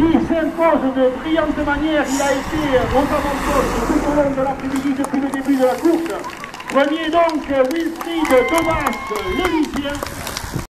qui s'impose de brillante manière. Il a été notamment avant-postes tout au long de l'après-midi depuis le début de la course. Premier donc Wilfried Devas, le lycéen.